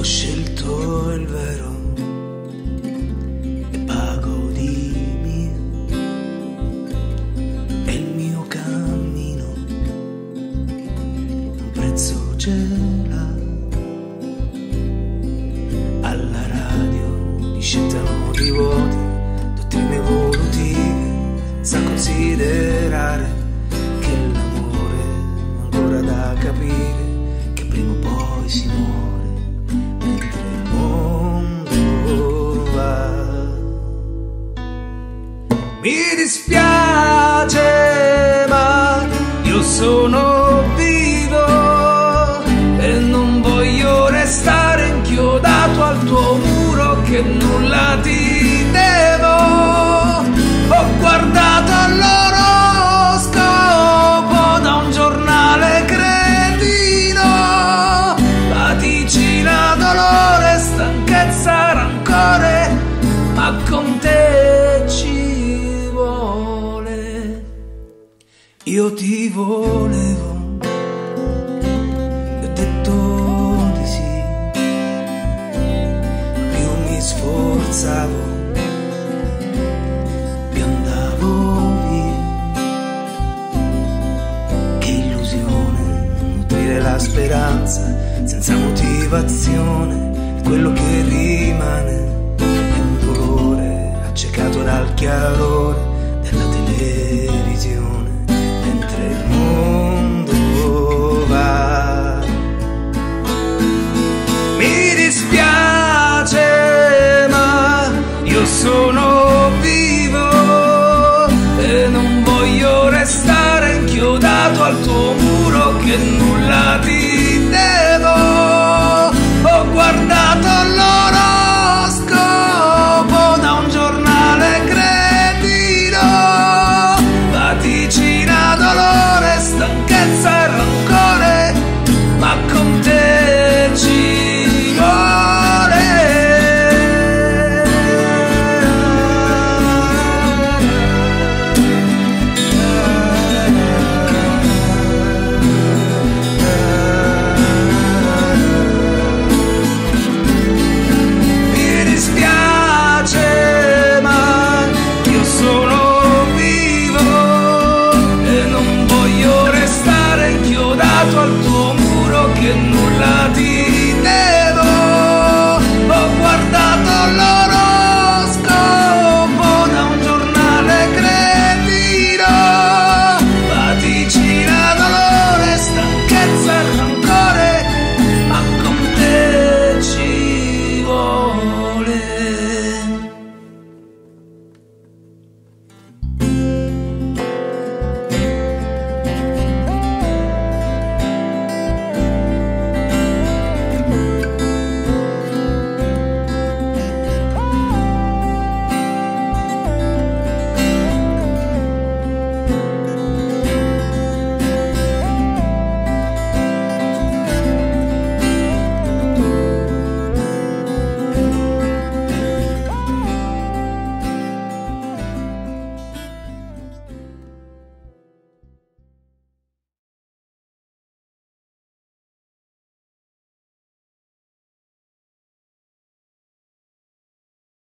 Ho scelto il vero e pago di mio. È il mio cammino, un prezzo l'ha. Alla radio discettano di voti, dottrine evolutive, sa considerare Mi Io ti volevo, e ho detto di sì, più mi sforzavo, più andavo via. Che illusione, nutrire la speranza senza motivazione, quello che rimane. È un dolore accecato dal chiarore della televisione, en un